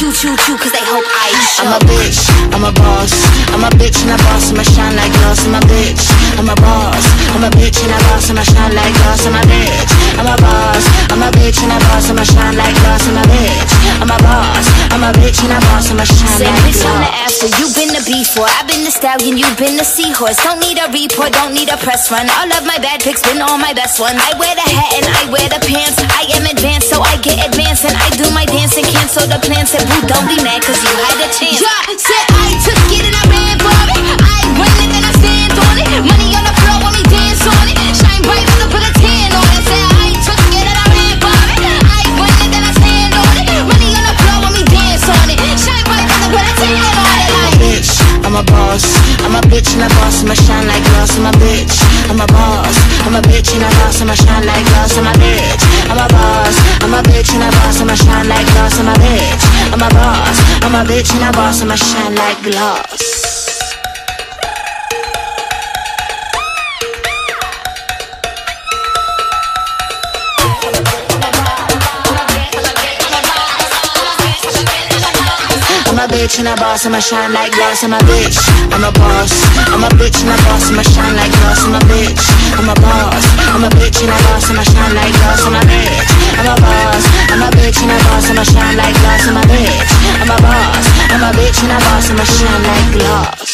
chew, chew, chew cause they hope I show. I'm a bitch, I'm a boss. I'm a bitch and a boss, I'ma shine like glass. I'm a bitch, I'm a boss. I'm a bitch and a boss, I'ma shine like glass. I'm a bitch, I'm a boss. I'm a bitch and a boss, I'ma shine like glass. I'm a bitch, I'm a boss. I'm a bitch and a boss, I'ma shine Say like bitch, I'm the after. You been the before. I've been the stallion. You've been the seahorse. Don't need a report. Don't need a press run. All of my bad pics been all my best ones. I wear the hat and I wear the pants. I am advanced, so I get dance the plans. Said boo, don't be mad 'cause you had a chance. Yeah, said I took it and I ran for it. I win it and I stand on it. Money on the floor when we dance on it. Shine bright when I put a tan on it. Said I took it and I ran for it. I win it and I stand on it. Money on the floor when we dance on it. Shine bright when I put a tan on it. Like, bitch, I'm a boss. I'm a bitch and a boss, I'ma shine like glass. I'm a bitch, I'm a boss. I'm a bitch and a boss, I'ma shine like glass. I'm a I'm a bitch and a boss, I'ma shine like glass. I'm a bitch and a boss, I'ma shine like glass. I'm a bitch, I'm a boss. I'm a bitch and a boss, I'ma shine like glass. I'm a bitch, I'm a boss. I'm and I'ma shine like glass.